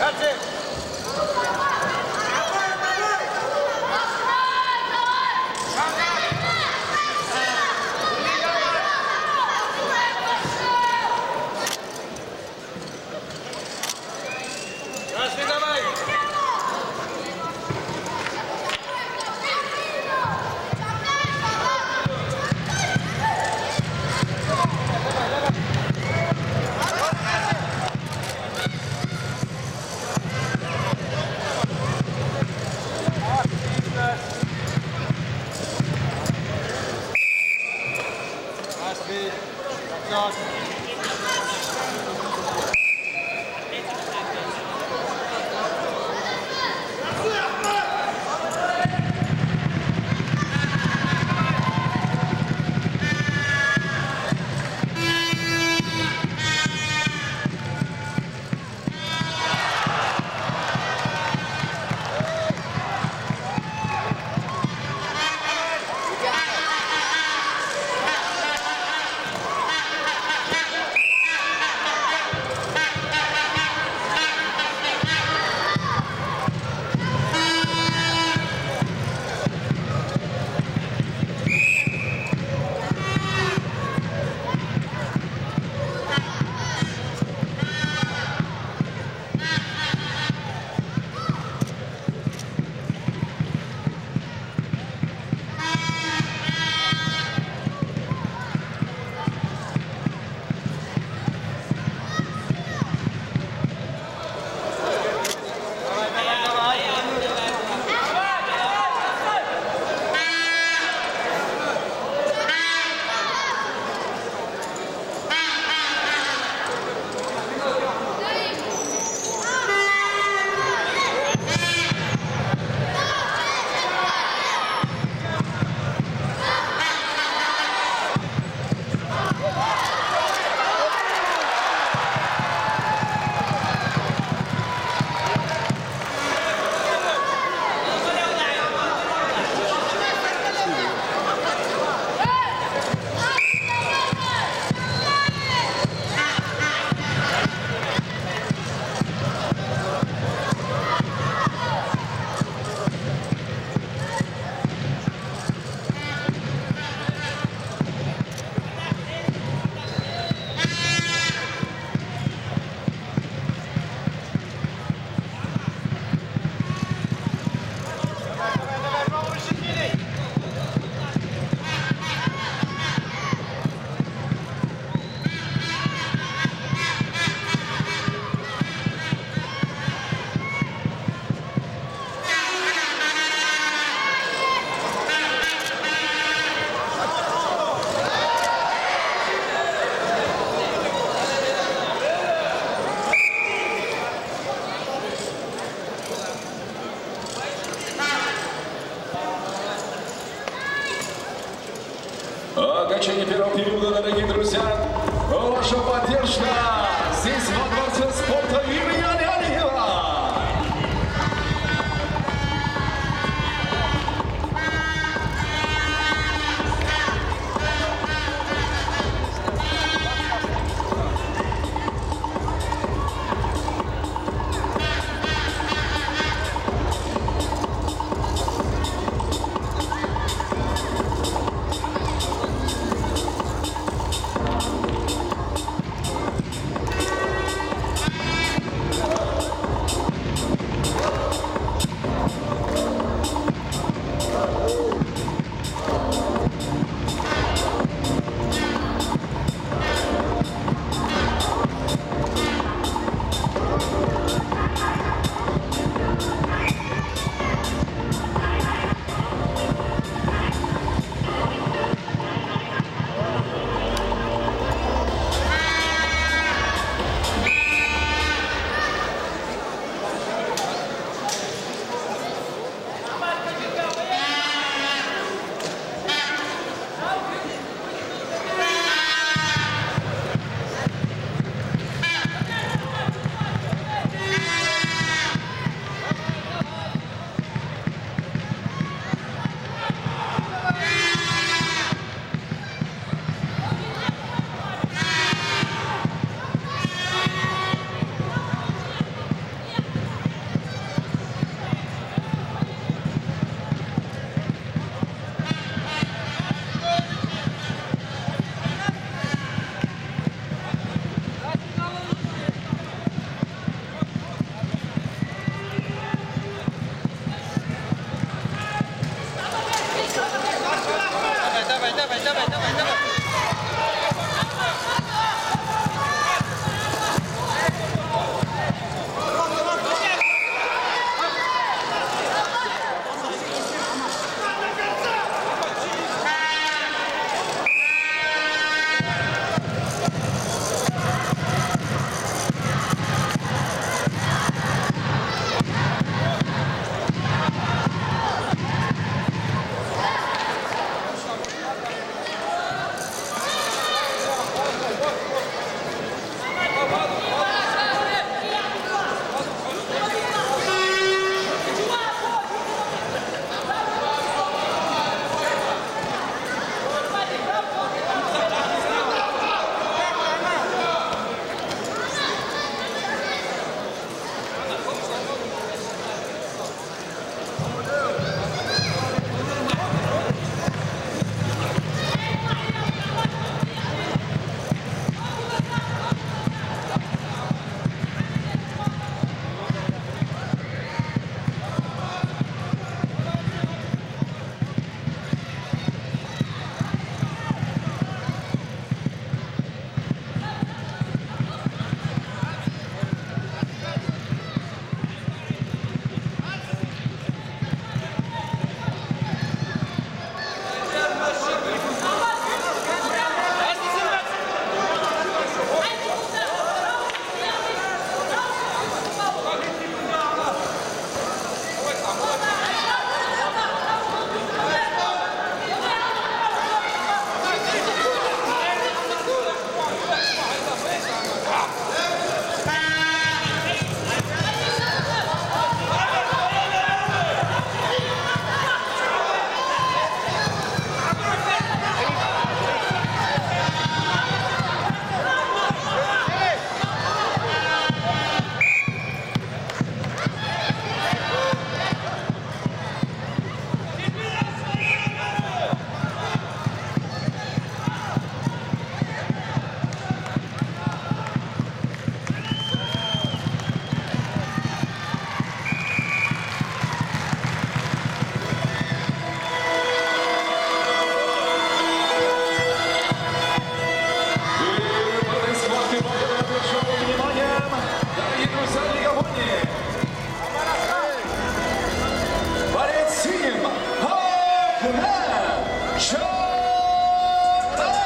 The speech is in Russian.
勝ち。Первого периода, дорогие друзья. Ваша победа!